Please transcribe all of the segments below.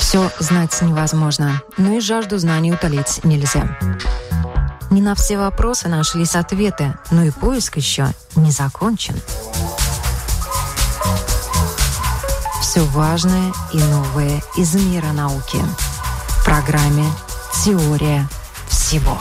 Все знать невозможно, но и жажду знаний утолить нельзя. Не на все вопросы нашлись ответы, но и поиск еще не закончен. Все важное и новое из мира науки. В программе «Теория всего».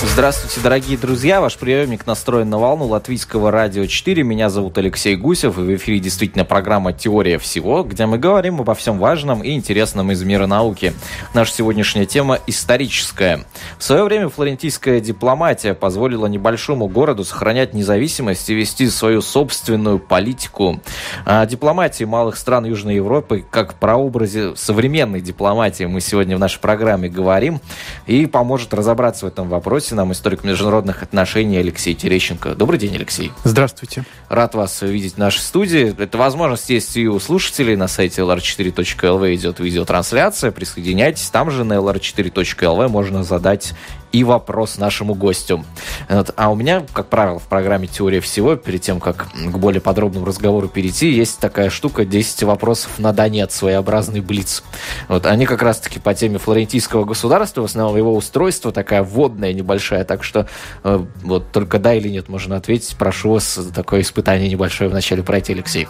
Здравствуйте, дорогие друзья. Ваш приемник настроен на волну Латвийского радио 4. Меня зовут Алексей Гусев, и в эфире действительно программа «Теория всего», где мы говорим обо всем важном и интересном из мира науки. Наша сегодняшняя тема историческая. В свое время флорентийская дипломатия позволила небольшому городу сохранять независимость и вести свою собственную политику. О дипломатии малых стран Южной Европы, как прообразе современной дипломатии, мы сегодня в нашей программе говорим, и поможет разобраться в этом вопросе гости нам историк международных отношений Алексей Терещенко. Добрый день, Алексей. Здравствуйте. Рад вас видеть в нашей студии. Это возможность есть и у слушателей. На сайте lr4.lv идет видеотрансляция. Присоединяйтесь. Там же на lr4.lv можно задать и вопрос нашему гостю. Вот. А у меня, как правило, в программе «Теория всего», перед тем, как к более подробному разговору перейти, есть такая штука «10 вопросов на да нет», своеобразный блиц. Вот. Они как раз-таки по теме флорентийского государства, в основном его устройство, такая вводная небольшая, так что э, вот только да или нет можно ответить. Прошу вас такое испытание небольшое вначале пройти, Алексей.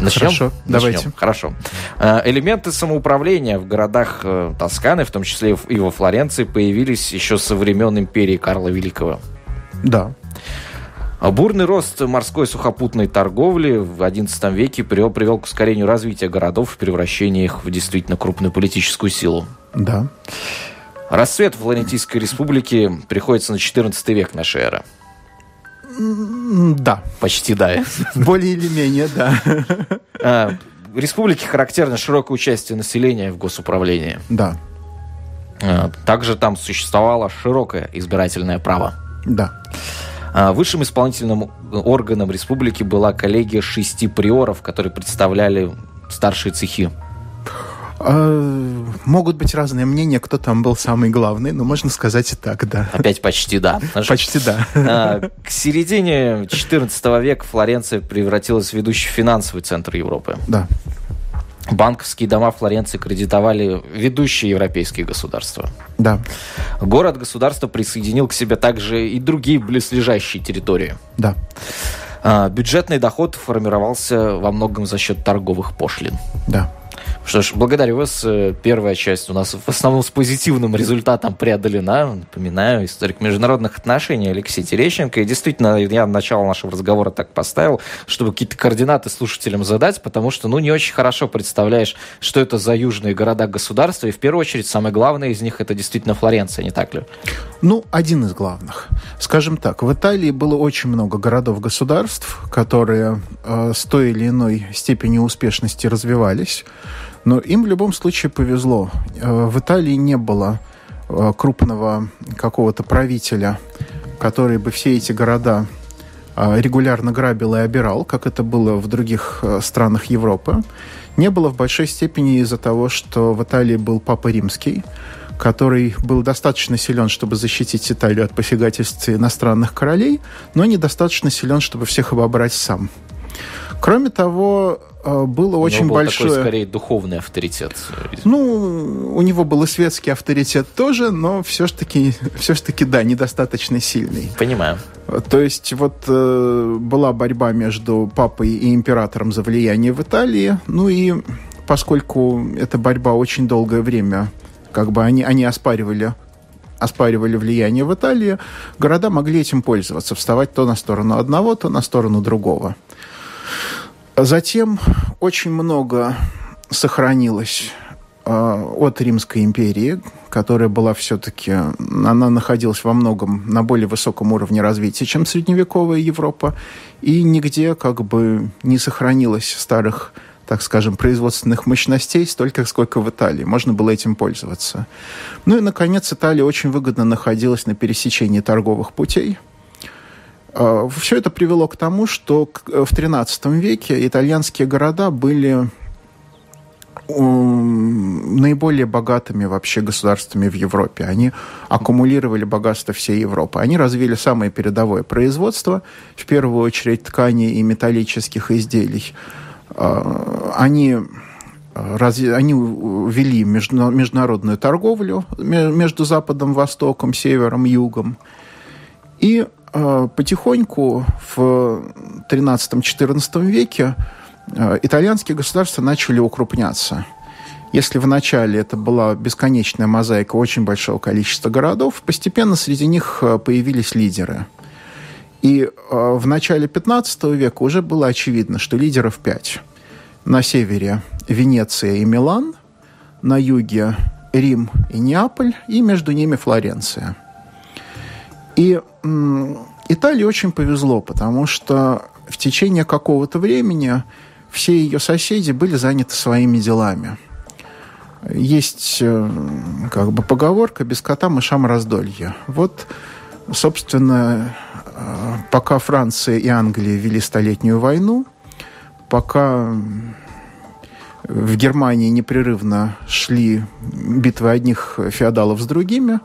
Начнем? Хорошо, Начнем. давайте. Хорошо. Э, элементы самоуправления в городах э, Тосканы, в том числе и во Флоренции, появились еще со времен империи Карла Великого. Да. А бурный рост морской сухопутной торговли в XI веке привел, привел к ускорению развития городов и превращению их в действительно крупную политическую силу. Да. Расцвет Флорентийской республики приходится на XIV век нашей эры. Да. Почти да. Более или менее, да. А, республике характерно широкое участие населения в госуправлении. Да. А, также там существовало широкое избирательное право. Да. А, высшим исполнительным органом республики была коллегия шести приоров, которые представляли старшие цехи могут быть разные мнения, кто там был самый главный, но можно сказать и так, да. Опять почти да. Почти да. А, к середине XIV века Флоренция превратилась в ведущий финансовый центр Европы. Да. Банковские дома Флоренции кредитовали ведущие европейские государства. Да. Город-государство присоединил к себе также и другие близлежащие территории. Да. А, бюджетный доход формировался во многом за счет торговых пошлин. Да. Что ж, благодарю вас. Э, первая часть у нас в основном с позитивным результатом преодолена. Напоминаю, историк международных отношений Алексей Терещенко. И действительно, я начало нашего разговора так поставил, чтобы какие-то координаты слушателям задать, потому что, ну, не очень хорошо представляешь, что это за южные города-государства. И в первую очередь, самое главное из них это действительно Флоренция, не так ли? Ну, один из главных. Скажем так, в Италии было очень много городов-государств, которые э, с той или иной степенью успешности развивались. Но им в любом случае повезло. Э, в Италии не было э, крупного какого-то правителя, который бы все эти города э, регулярно грабил и обирал, как это было в других странах Европы. Не было в большой степени из-за того, что в Италии был Папа Римский, который был достаточно силен, чтобы защитить Италию от посягательств иностранных королей, но недостаточно силен, чтобы всех обобрать сам. Кроме того, э, было очень был большое... такой, скорее, духовный авторитет. Ну, у него был и светский авторитет тоже, но все ж таки, все ж таки, да, недостаточно сильный. Понимаю. То есть вот э, была борьба между папой и императором за влияние в Италии, ну и поскольку эта борьба очень долгое время, как бы они, они оспаривали оспаривали влияние в Италии, города могли этим пользоваться, вставать то на сторону одного, то на сторону другого. Затем очень много сохранилось э, от Римской империи, которая была все-таки, она находилась во многом на более высоком уровне развития, чем средневековая Европа, и нигде как бы не сохранилось старых так скажем, производственных мощностей столько, сколько в Италии. Можно было этим пользоваться. Ну и, наконец, Италия очень выгодно находилась на пересечении торговых путей – Все это привело к тому, что в XIII веке итальянские города были наиболее богатыми вообще государствами в Европе. Они аккумулировали богатство всей Европы. Они развили самое передовое производство, в первую очередь тканей и металлических изделий. А, они разве, они вели международную торговлю между Западом, Востоком, Севером, Югом. И э, потихоньку в 13-14 веке э, итальянские государства начали укрупняться. Если в начале это была бесконечная мозаика очень большого количества городов, постепенно среди них э, появились лидеры. И э, в начале 15 века уже было очевидно, что лидеров пять. На севере Венеция и Милан, на юге Рим и Неаполь, и между ними Флоренция. И Италии очень повезло, потому что в течение какого-то времени все ее соседи были заняты своими делами. Есть э, как бы поговорка «без кота мышам раздолье». Вот, собственно, э, пока Франция и Англия вели столетнюю войну, пока в Германии непрерывно шли битвы одних феодалов с другими,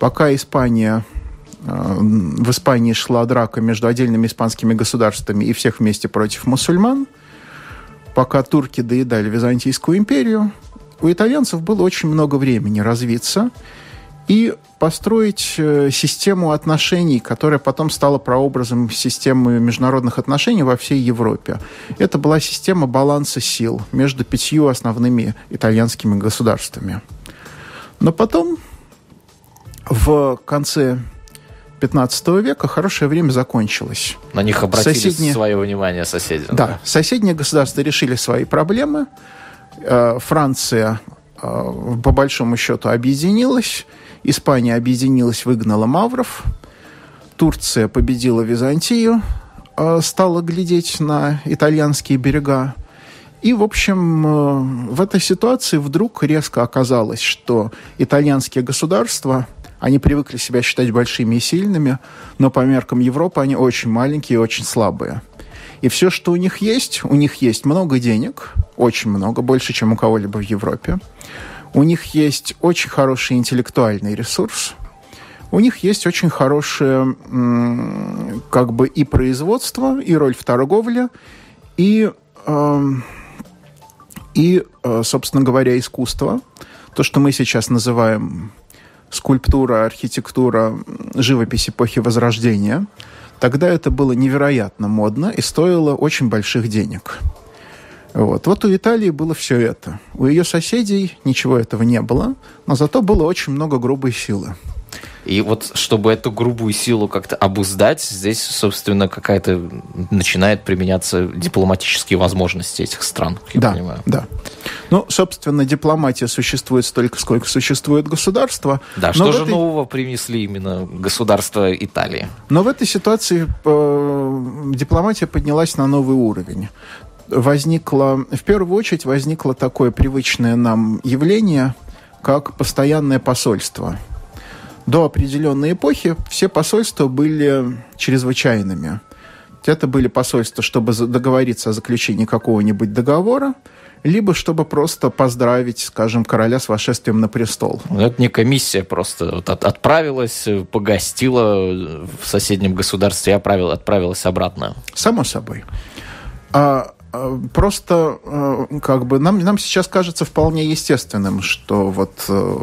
пока Испания э, в Испании шла драка между отдельными испанскими государствами и всех вместе против мусульман, пока турки доедали Византийскую империю, у итальянцев было очень много времени развиться – и построить э, систему отношений, которая потом стала прообразом системы международных отношений во всей Европе. Это была система баланса сил между пятью основными итальянскими государствами. Но потом, в конце 15 века хорошее время закончилось. На них обратили соседние... свое внимание соседи. Да, да, соседние государства решили свои проблемы. Э, Франция, э, по большому счету, объединилась Испания объединилась, выгнала мавров. Турция победила Византию, а, стала глядеть на итальянские берега. И, в общем, э, в этой ситуации вдруг резко оказалось, что итальянские государства, они привыкли себя считать большими и сильными, но по меркам Европы они очень маленькие и очень слабые. И все, что у них есть, у них есть много денег, очень много, больше, чем у кого-либо в Европе. У них есть очень хороший интеллектуальный ресурс. У них есть очень хорошее как бы и производство, и роль в торговле, и, э, и собственно говоря, искусство. То, что мы сейчас называем скульптура, архитектура, живопись эпохи Возрождения. Тогда это было невероятно модно и стоило очень больших денег. Вот. вот у Италии было все это. У ее соседей ничего этого не было, но зато было очень много грубой силы. И вот чтобы эту грубую силу как-то обуздать, здесь, собственно, какая-то начинает применяться дипломатические возможности этих стран, я да, понимаю. Да. Ну, собственно, дипломатия существует столько, сколько существует государство. Да, что же этой... нового принесли именно государство Италии? Но в этой ситуации э, дипломатия поднялась на новый уровень возникло, в первую очередь возникло такое привычное нам явление, как постоянное посольство. До определенной эпохи все посольства были чрезвычайными. Это были посольства, чтобы договориться о заключении какого-нибудь договора, либо чтобы просто поздравить, скажем, короля с вошествием на престол. Ну, это не комиссия просто вот от, отправилась, погостила в соседнем государстве и отправилась обратно. Само собой. А просто э, как бы нам, нам сейчас кажется вполне естественным, что вот э,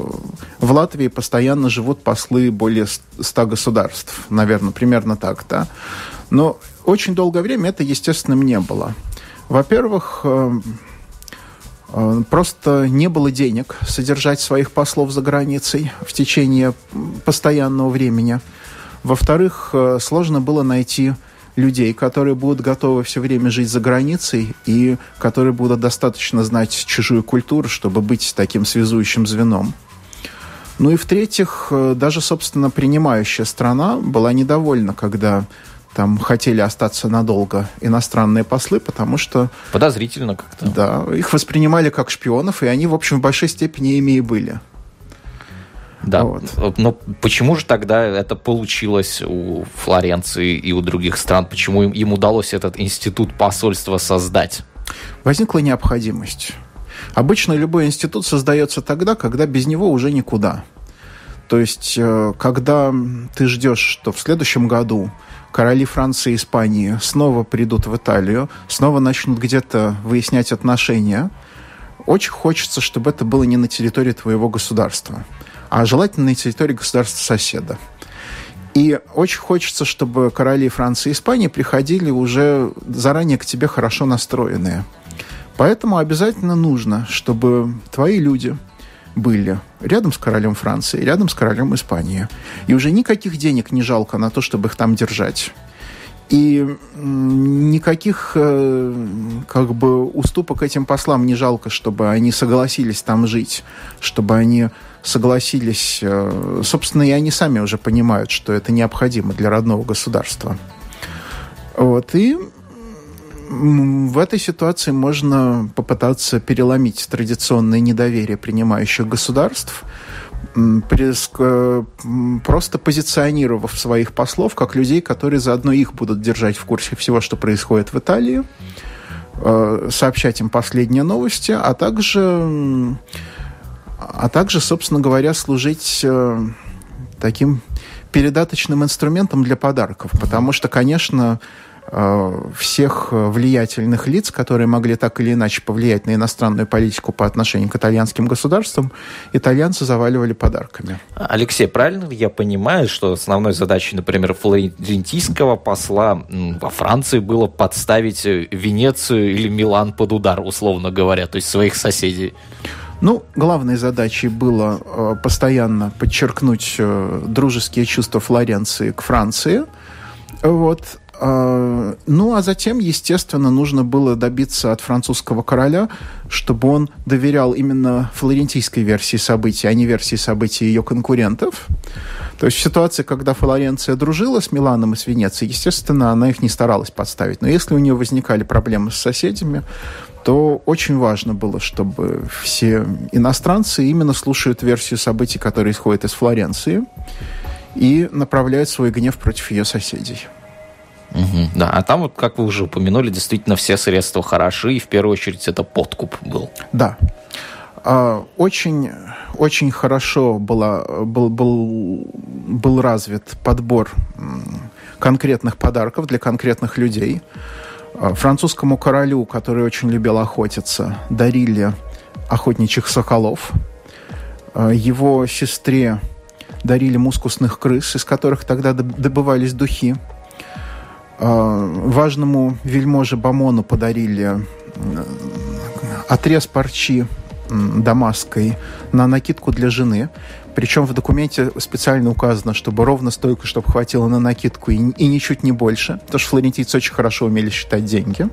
в Латвии постоянно живут послы более ста государств, наверное, примерно так, да. Но очень долгое время это естественным не было. Во-первых, просто не было денег содержать своих послов за границей в течение постоянного времени. Во-вторых, сложно было найти людей, которые будут готовы все время жить за границей и которые будут достаточно знать чужую культуру, чтобы быть таким связующим звеном. Ну и в-третьих, э, даже, собственно, принимающая страна была недовольна, когда там хотели остаться надолго иностранные послы, потому что... Подозрительно как-то. Да, их воспринимали как шпионов, и они, в общем, в большой степени ими и были. Да. Вот. Но почему же тогда это получилось у Флоренции и у других стран? Почему им, им удалось этот институт посольства создать? Возникла необходимость. Обычно любой институт создается тогда, когда без него уже никуда. То есть, э, когда ты ждешь, что в следующем году короли Франции и Испании снова придут в Италию, снова начнут где-то выяснять отношения, очень хочется, чтобы это было не на территории твоего государства, а желательно на территории государства соседа. И очень хочется, чтобы короли Франции и Испании приходили уже заранее к тебе хорошо настроенные. Поэтому обязательно нужно, чтобы твои люди были рядом с королем Франции, рядом с королем Испании. И уже никаких денег не жалко на то, чтобы их там держать. И никаких э, как бы уступок этим послам не жалко, чтобы они согласились там жить, чтобы они согласились. Э, собственно, и они сами уже понимают, что это необходимо для родного государства. Вот. И в этой ситуации можно попытаться переломить традиционное недоверие принимающих государств, просто позиционировав своих послов как людей, которые заодно их будут держать в курсе всего, что происходит в Италии, э, сообщать им последние новости, а также, а также, собственно говоря, служить э, таким передаточным инструментом для подарков. Потому что, конечно, Э, всех влиятельных лиц, которые могли так или иначе повлиять на иностранную политику по отношению к итальянским государствам, итальянцы заваливали подарками. Алексей, правильно ли я понимаю, что основной задачей, например, флорентийского посла во Франции было подставить э, Венецию или Милан под удар, условно говоря, то есть своих соседей? Ну, главной задачей было э, постоянно подчеркнуть э, дружеские чувства Флоренции к Франции. Вот. А, ну, а затем, естественно, нужно было добиться от французского короля, чтобы он доверял именно флорентийской версии событий, а не версии событий ее конкурентов. То есть в ситуации, когда Флоренция дружила с Миланом и с Венецией, естественно, она их не старалась подставить. Но если у нее возникали проблемы с соседями, то очень важно было, чтобы все иностранцы именно слушают версию событий, которые исходят из Флоренции, и направляют свой гнев против ее соседей. Угу, да, а там вот, как вы уже упомянули, действительно все средства хороши, и в первую очередь это подкуп был. Да. А, очень, очень хорошо была, был, был, был развит подбор конкретных подарков для конкретных людей. А, французскому королю, который очень любил охотиться, дарили охотничьих соколов. А, его сестре дарили мускусных крыс, из которых тогда добывались духи. А, важному вельможе Бамону подарили отрез парчи дамасской на накидку для жены. Причем в документе специально указано, чтобы ровно столько, чтобы хватило на накидку и, и ничуть не больше, потому что флорентийцы очень хорошо умели считать деньги.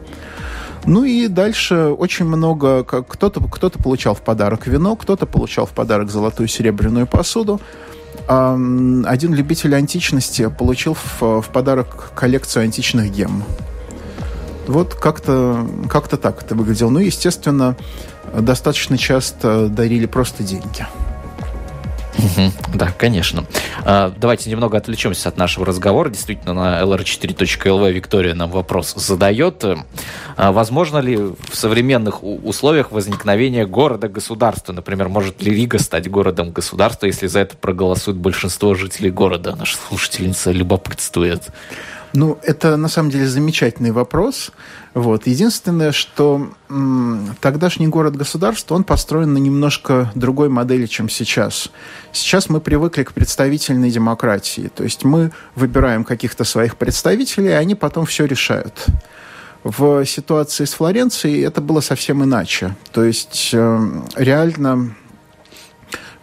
Ну и дальше очень много, кто-то кто получал в подарок вино, кто-то получал в подарок золотую серебряную посуду, один любитель античности получил в, в подарок коллекцию античных гем. Вот как-то как так это выглядело. Ну, естественно, достаточно часто дарили просто деньги. Да, конечно. А, давайте немного отвлечемся от нашего разговора. Действительно, на lr4.lv Виктория нам вопрос задает. А, возможно ли в современных условиях возникновение города-государства? Например, может ли Рига стать городом-государства, если за это проголосует большинство жителей города? Наша слушательница любопытствует. Ну, это на самом деле замечательный вопрос. Вот. Единственное, что м, тогдашний город-государство, он построен на немножко другой модели, чем сейчас. Сейчас мы привыкли к представительной демократии. То есть мы выбираем каких-то своих представителей, и они потом все решают. В ситуации с Флоренцией это было совсем иначе. То есть э, реально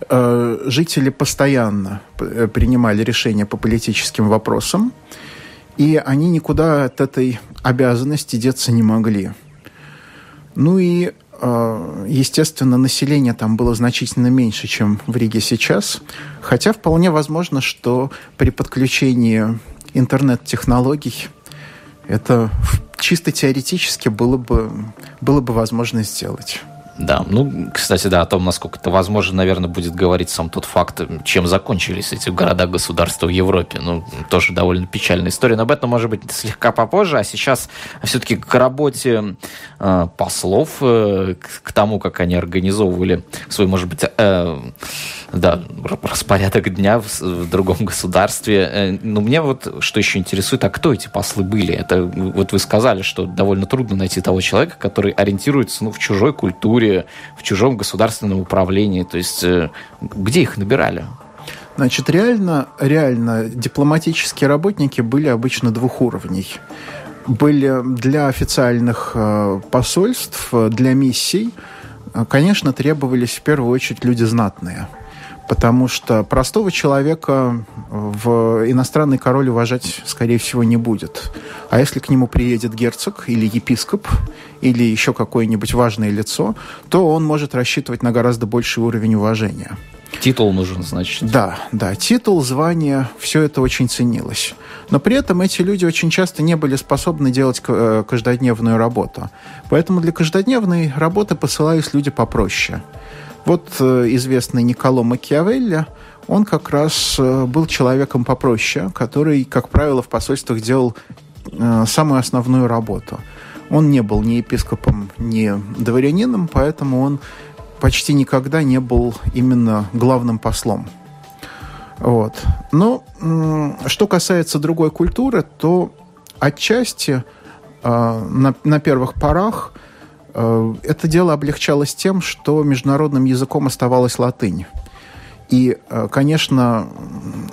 э, жители постоянно э, принимали решения по политическим вопросам. И они никуда от этой обязанности деться не могли. Ну и, э, естественно, население там было значительно меньше, чем в Риге сейчас. Хотя вполне возможно, что при подключении интернет-технологий это чисто теоретически было бы, было бы возможно сделать. Да, ну, кстати, да, о том, насколько это возможно, наверное, будет говорить сам тот факт, чем закончились эти города-государства в Европе. Ну, тоже довольно печальная история, но об этом, может быть, слегка попозже. А сейчас все-таки к работе э, послов, э, к, к тому, как они организовывали свой, может быть, э, да, распорядок дня в, в другом государстве. Э, но мне вот что еще интересует, а кто эти послы были? Это вот вы сказали, что довольно трудно найти того человека, который ориентируется ну, в чужой культуре, в чужом государственном управлении. То есть э, где их набирали? Значит, реально, реально дипломатические работники были обычно двух уровней. Были для официальных э, посольств, для миссий, конечно, требовались в первую очередь люди знатные – потому что простого человека в иностранный король уважать, скорее всего, не будет. А если к нему приедет герцог или епископ, или еще какое-нибудь важное лицо, то он может рассчитывать на гораздо больший уровень уважения. Титул нужен, значит. Да, да, титул, звание, все это очень ценилось. Но при этом эти люди очень часто не были способны делать э, каждодневную работу. Поэтому для каждодневной работы посылались люди попроще – вот э, известный Николо Макиавелли, он как раз э, был человеком попроще, который, как правило, в посольствах делал э, самую основную работу. Он не был ни епископом, ни дворянином, поэтому он почти никогда не был именно главным послом. Вот. Но что касается другой культуры, то отчасти на, на первых порах это дело облегчалось тем, что международным языком оставалась латынь. И, э, конечно,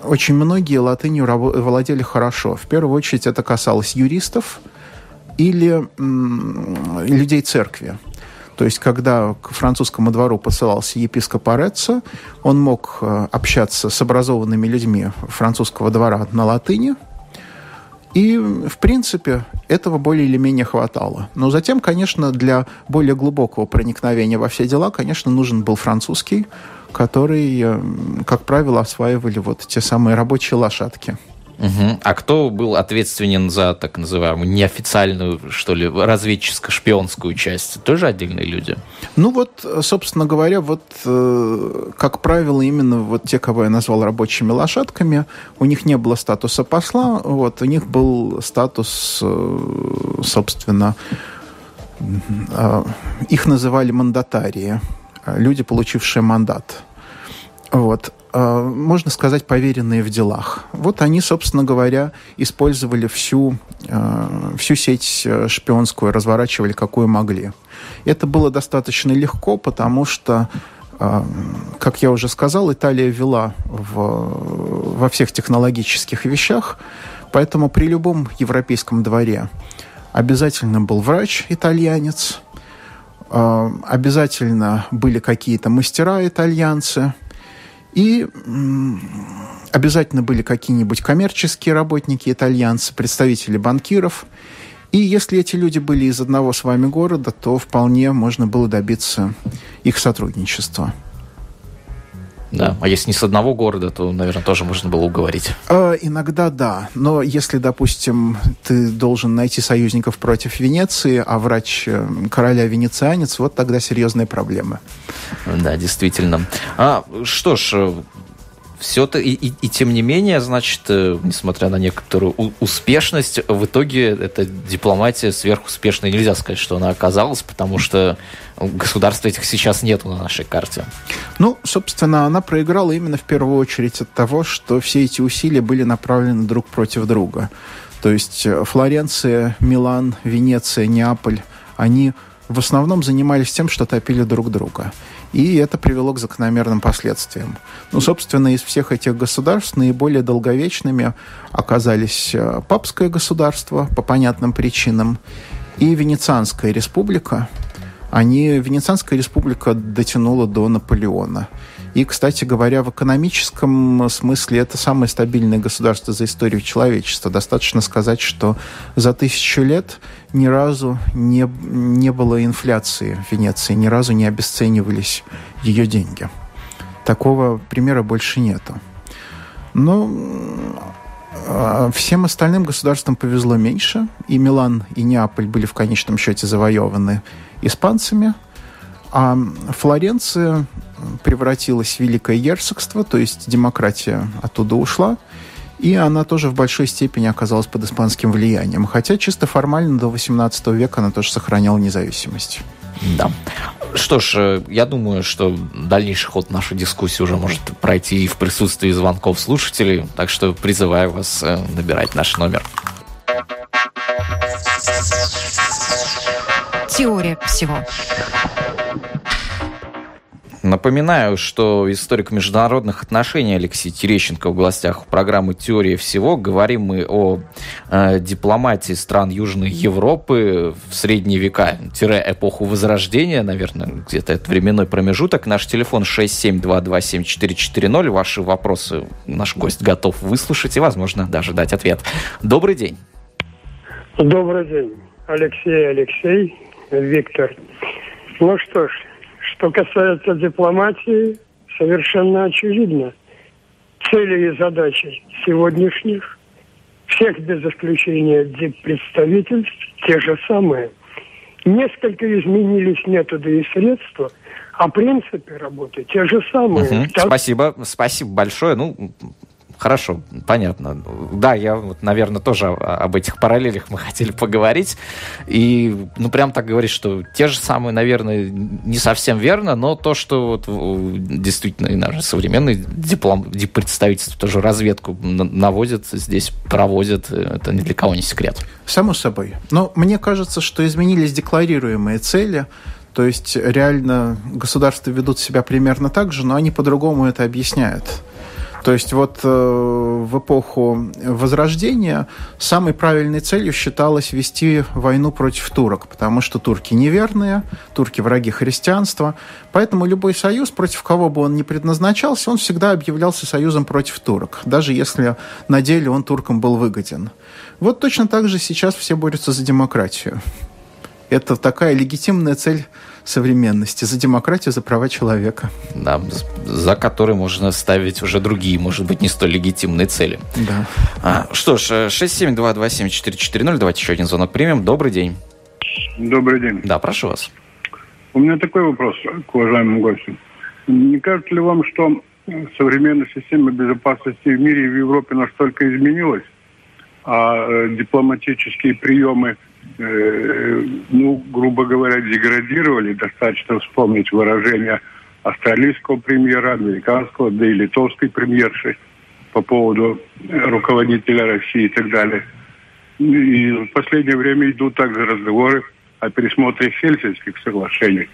очень многие латынью владели хорошо. В первую очередь это касалось юристов или людей церкви. То есть, когда к французскому двору посылался епископ Ореццо, он мог э, общаться с образованными людьми французского двора на латыни – и, в принципе, этого более или менее хватало. Но затем, конечно, для более глубокого проникновения во все дела, конечно, нужен был французский, который, э, как правило, осваивали вот те самые рабочие лошадки. Угу. А кто был ответственен за так называемую неофициальную, что ли, разведческо-шпионскую часть? Тоже отдельные люди? Ну вот, собственно говоря, вот, э, как правило, именно вот те, кого я назвал рабочими лошадками, у них не было статуса посла, вот, у них был статус, э, собственно, э, их называли мандатарии, люди, получившие мандат. Вот. А, можно сказать, поверенные в делах. Вот они, собственно говоря, использовали всю, а, всю сеть э, шпионскую, разворачивали какую могли. Это было достаточно легко, потому что а, как я уже сказал, Италия вела в, во всех технологических вещах, поэтому при любом европейском дворе обязательно был врач-итальянец, обязательно были какие-то мастера-итальянцы – и обязательно были какие-нибудь коммерческие работники, итальянцы, представители банкиров. И если эти люди были из одного с вами города, то вполне можно было добиться их сотрудничества. Да, а если не с одного города, то, наверное, тоже можно было уговорить. Э, иногда да, но если, допустим, ты должен найти союзников против Венеции, а врач э, короля венецианец, вот тогда серьезные проблемы. Да, действительно. А, что ж, все это и, и, и тем не менее, значит, э, несмотря на некоторую успешность, в итоге эта дипломатия сверхуспешной нельзя сказать, что она оказалась, потому что государств этих сейчас нету на нашей карте. Ну, собственно, она проиграла именно в первую очередь от того, что все эти усилия были направлены друг против друга. То есть э, Флоренция, Милан, Венеция, Неаполь, они в основном занимались тем, что топили друг друга. И это привело к закономерным последствиям. Ну, собственно, из всех этих государств наиболее долговечными оказались э, папское государство по понятным причинам и Венецианская республика. Они, Венецианская республика дотянула до Наполеона. И, кстати говоря, в экономическом смысле это самое стабильное государство за историю человечества. Достаточно сказать, что за тысячу лет ни разу не, не было инфляции в Венеции, ни разу не обесценивались ее деньги. Такого примера больше нету. Но а, всем остальным государствам повезло меньше. И Милан, и Неаполь были в конечном счете завоеваны испанцами – А Флоренция превратилась в великое герцогство, то есть демократия оттуда ушла, и она тоже в большой степени оказалась под испанским влиянием. Хотя чисто формально до 18 века она тоже сохраняла независимость. Да. Что ж, э, я думаю, что дальнейший ход нашей дискуссии уже может пройти и в присутствии звонков слушателей, так что призываю вас э, набирать наш номер. Теория всего. Напоминаю, что историк международных отношений Алексей Терещенко в гостях программы «Теория всего». Говорим мы о э, дипломатии стран Южной Европы в средние века, эпоху Возрождения, наверное, где-то это временной промежуток. Наш телефон 672274440. Ваши вопросы наш гость готов выслушать и, возможно, даже дать ответ. Добрый день. Добрый день, Алексей Алексей, Виктор. Ну что ж, что касается дипломатии, совершенно очевидно. Цели и задачи сегодняшних, всех без исключения представительств, те же самые. Несколько изменились методы и средства, а принципы работы те же самые. Угу. Спасибо, спасибо большое. Ну, Хорошо, понятно. Да, я, вот, наверное, тоже об этих параллелях мы хотели поговорить. И, ну, прям так говорить, что те же самые, наверное, не совсем верно, но то, что вот, действительно и наши современные диплом, представительства тоже разведку наводят здесь, проводят, это ни для кого не секрет. Само собой. Но мне кажется, что изменились декларируемые цели, то есть реально государства ведут себя примерно так же, но они по-другому это объясняют. То есть вот э, в эпоху Возрождения самой правильной целью считалось вести войну против турок, потому что турки неверные, турки враги христианства, поэтому любой союз, против кого бы он ни предназначался, он всегда объявлялся союзом против турок, даже если на деле он туркам был выгоден. Вот точно так же сейчас все борются за демократию. Это такая легитимная цель современности, за демократию, за права человека. Да, за которые можно ставить уже другие, может быть, не столь легитимные цели. Да. А, что ж, 672274440, давайте еще один звонок примем. Добрый день. Добрый день. Да, прошу вас. У меня такой вопрос к уважаемым гостям. Не кажется ли вам, что современная система безопасности в мире и в Европе настолько изменилась, а э, дипломатические приемы Э, ну, грубо говоря, деградировали. Достаточно вспомнить выражение австралийского премьера, американского, да и литовской премьерши по поводу э, руководителя России и так далее. И в последнее время идут также разговоры о пересмотре Хельсинских соглашений.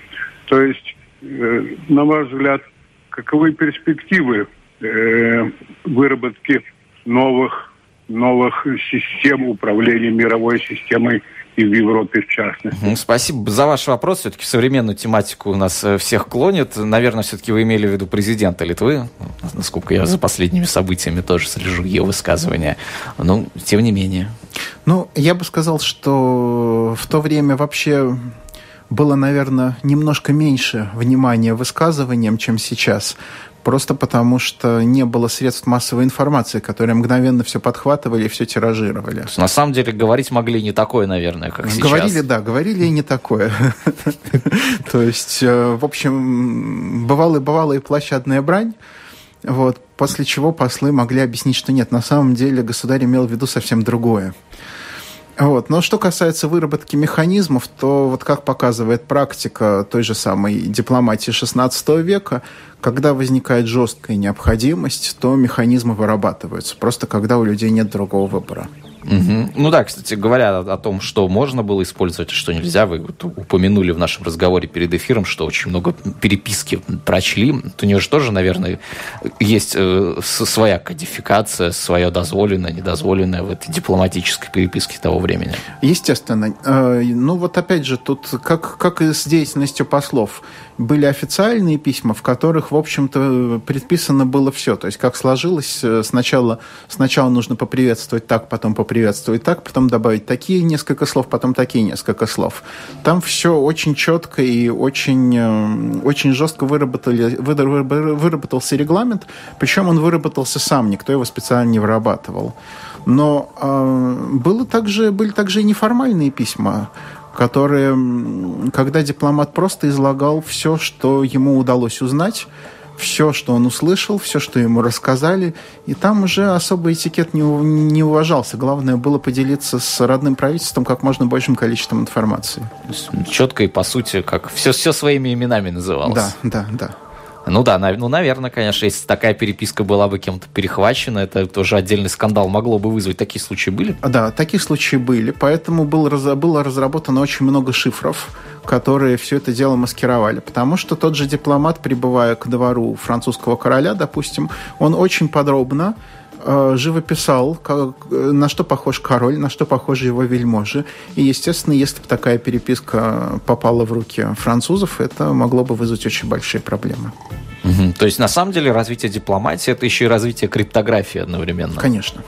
То есть, э, на ваш взгляд, каковы перспективы э, выработки новых, новых систем управления мировой системой и в Европе в частности. Спасибо за ваш вопрос. Все-таки современную тематику у нас э, всех клонит. Наверное, все-таки вы имели в виду президента Литвы, насколько я за последними событиями тоже слежу ее высказывания. Но, тем не менее. Ну, я бы сказал, что в то время вообще было, наверное, немножко меньше внимания высказываниям, чем сейчас. Просто потому, что не было средств массовой информации, которые мгновенно все подхватывали и все тиражировали. На самом деле говорить могли не такое, наверное, как сейчас. Говорили, да, говорили и не такое. То есть, э, в общем, бывала и площадная брань, вот, после чего послы могли объяснить, что нет, на самом деле государь имел в виду совсем другое. Вот. Но что касается выработки механизмов, то вот как показывает практика той же самой дипломатии XVI века, когда возникает жесткая необходимость, то механизмы вырабатываются, просто когда у людей нет другого выбора. Угу. Ну да, кстати, говоря о том, что можно было использовать, а что нельзя, вы вот упомянули в нашем разговоре перед эфиром, что очень много переписки прочли. У нее же тоже, наверное, есть э, своя кодификация, свое дозволенное, недозволенное в этой дипломатической переписке того времени. Естественно. Э, ну вот опять же, тут как, как и с деятельностью послов были официальные письма, в которых, в общем-то, предписано было все. То есть, как сложилось, э, сначала, сначала нужно поприветствовать так, потом поприветствовать так, потом добавить такие несколько слов, потом такие несколько слов. Там все очень четко и очень, э, очень жестко выработали, выработался регламент, причем он выработался сам, никто его специально не вырабатывал. Но э, было также, были также и неформальные письма, которые, когда дипломат просто излагал все, что ему удалось узнать, все, что он услышал, все, что ему рассказали, и там уже особый этикет не, не уважался. Главное было поделиться с родным правительством как можно большим количеством информации. Четко и по сути, как все, все своими именами называлось. Да, да, да. Ну да, ну, наверное, конечно, если такая переписка была бы кем-то перехвачена, это тоже отдельный скандал могло бы вызвать. Такие случаи были? Да, такие случаи были, поэтому был, было разработано очень много шифров, которые все это дело маскировали. Потому что тот же дипломат, прибывая к двору французского короля, допустим, он очень подробно э, живописал, как, на что похож король, на что похожи его вельможи. И, естественно, если бы такая переписка попала в руки французов, это могло бы вызвать очень большие проблемы. Угу. То есть, на самом деле, развитие дипломатии – это еще и развитие криптографии одновременно. Конечно.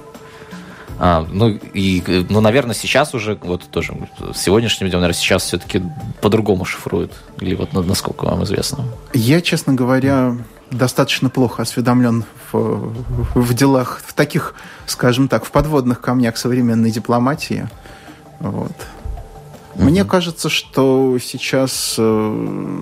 А, ну, и, ну, наверное, сейчас уже, вот тоже с сегодняшним днем, наверное, сейчас все-таки по-другому шифруют. Или вот насколько вам известно? Я, честно говоря, достаточно плохо осведомлен в, в делах, в таких, скажем так, в подводных камнях современной дипломатии. Вот. Mm-hmm. Мне кажется, что сейчас э,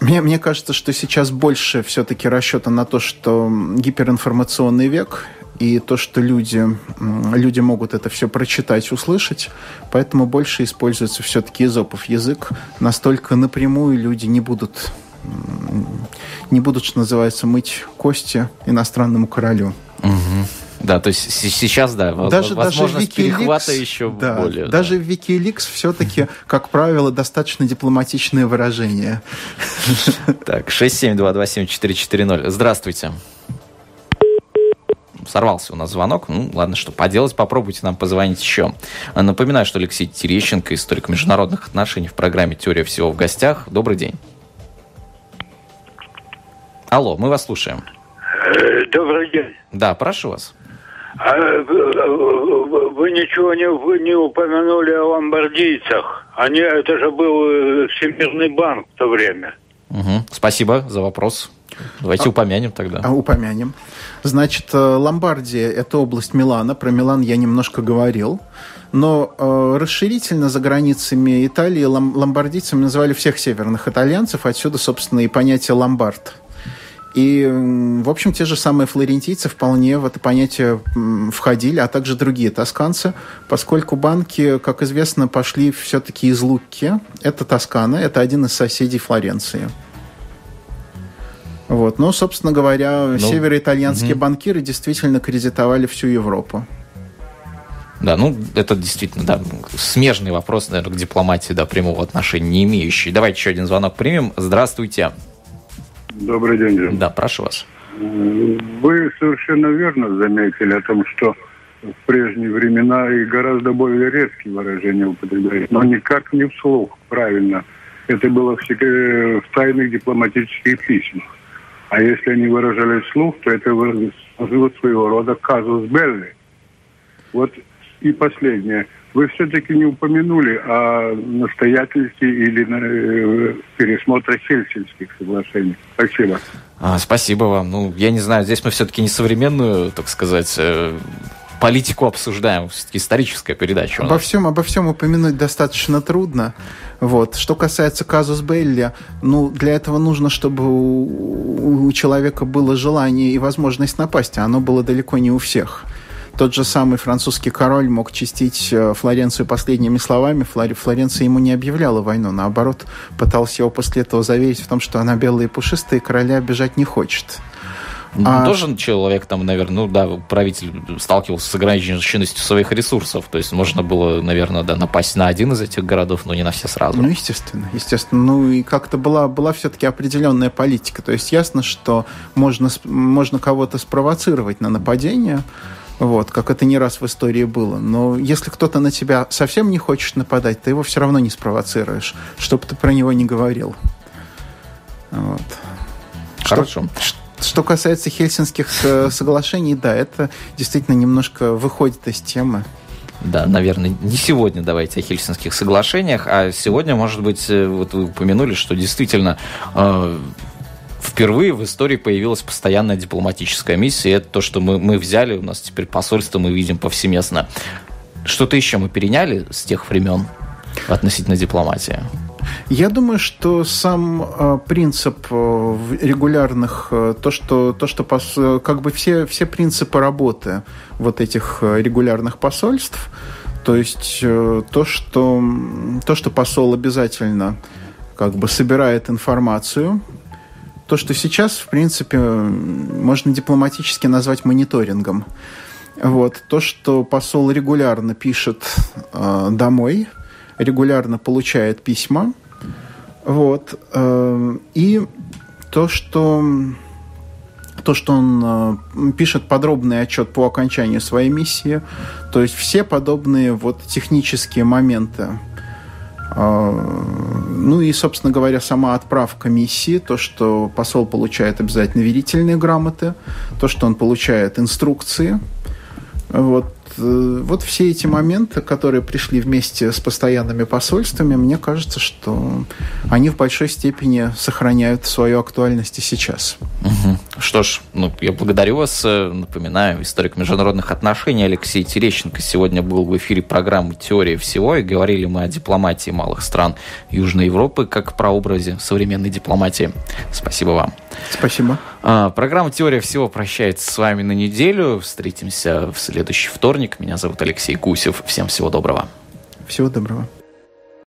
мне, мне кажется, что сейчас больше все-таки расчета на то, что гиперинформационный век и то, что люди, люди могут это все прочитать, услышать, поэтому больше используется все-таки изопов язык. Настолько напрямую люди не будут, не будут, что называется, мыть кости иностранному королю. Угу. Да, то есть сейчас, да, даже, возможность даже перехвата еще да, более. Даже да. в Wikileaks все-таки, как правило, достаточно дипломатичное выражение. Так, 67227-440. Здравствуйте. Сорвался у нас звонок. Ну, ладно, что поделать, попробуйте нам позвонить еще. Напоминаю, что Алексей Терещенко, историк международных отношений в программе «Теория всего» в гостях. Добрый день. Алло, мы вас слушаем. Добрый день. Да, прошу вас. А, э, вы ничего не, вы не упомянули о ломбардийцах. Они, это же был э, Всемирный банк в то время. Угу. Спасибо за вопрос. Давайте а, упомянем тогда. А, упомянем. Значит, э, Ломбардия – это область Милана. Про Милан я немножко говорил. Но э, расширительно за границами Италии лом, ломбардийцами называли всех северных итальянцев. Отсюда, собственно, и понятие «ломбард». И, в общем, те же самые флорентийцы вполне в это понятие входили, а также другие тосканцы, поскольку банки, как известно, пошли все-таки из Лукки. Это Тоскана, это один из соседей Флоренции. Вот. Ну, собственно говоря, ну, североитальянские угу. банкиры действительно кредитовали всю Европу. Да, ну, это действительно, да, смежный вопрос, наверное, к дипломатии, да, прямого отношения не имеющий. Давайте еще один звонок примем. Здравствуйте. Добрый день, Дим. Да, прошу вас. Вы совершенно верно заметили о том, что в прежние времена и гораздо более резкие выражения употребляют, но никак не вслух, правильно. Это было в, в тайных дипломатических письмах. А если они выражались вслух, то это вот своего рода казус белли. Вот и последнее – вы все-таки не упомянули о настоятельстве или э, пересмотре Хельсинских соглашений. Спасибо. А, спасибо вам. Ну, я не знаю, здесь мы все-таки не современную, так сказать, э, политику обсуждаем, все-таки историческая передача. Обо всем, обо всем упомянуть достаточно трудно. Вот. Что касается казус Белли, ну, для этого нужно, чтобы у, у человека было желание и возможность напасть, а оно было далеко не у всех. Тот же самый французский король мог чистить э, Флоренцию последними словами. Флоренция ему не объявляла войну. Наоборот, пытался его после этого заверить в том, что она белая и пушистая, и короля обижать не хочет. А... Тоже человек там, наверное, ну да, правитель сталкивался с ограниченностью своих ресурсов. То есть можно было, наверное, да, напасть на один из этих городов, но не на все сразу. Ну, естественно, естественно. Ну и как-то была, была все-таки определенная политика. То есть ясно, что можно, можно кого-то спровоцировать на нападение, вот, как это не раз в истории было. Но если кто-то на тебя совсем не хочет нападать, ты его все равно не спровоцируешь, чтобы ты про него не говорил. Вот. Хорошо. Что, что касается Хельсинских соглашений, да, это действительно немножко выходит из темы. Да, наверное, не сегодня давайте о Хельсинских соглашениях, а сегодня, может быть, э, вот вы упомянули, что действительно э, впервые в истории появилась постоянная дипломатическая миссия. И это то, что мы, мы взяли, у нас теперь посольство мы видим повсеместно. Что-то еще мы переняли с тех времен относительно дипломатии? Я думаю, что сам э, принцип э, регулярных, э, то, что, то, что пос, как бы все, все принципы работы вот этих регулярных посольств, то есть то, что, то, что посол обязательно как бы собирает информацию, то, что сейчас, в принципе, можно дипломатически назвать мониторингом. Вот. То, что посол регулярно пишет э, домой, регулярно получает письма, вот, э, и то, что то, что он э, пишет подробный отчет по окончанию своей миссии, то есть все подобные вот технические моменты. Э, ну и, собственно говоря, сама отправка миссии, то, что посол получает обязательно верительные грамоты, то, что он получает инструкции, вот, вот все эти моменты, которые пришли вместе с постоянными посольствами, мне кажется, что они в большой степени сохраняют свою актуальность и сейчас. Угу. Что ж, ну, я благодарю вас. Э, напоминаю, историк международных отношений Алексей Терещенко сегодня был в эфире программы «Теория всего», и говорили мы о дипломатии малых стран Южной Европы как прообразе современной дипломатии. Спасибо вам. Спасибо. А, программа «Теория всего» прощается с вами на неделю. Встретимся в следующий вторник. Меня зовут Алексей Гусев. Всем всего доброго. Всего доброго.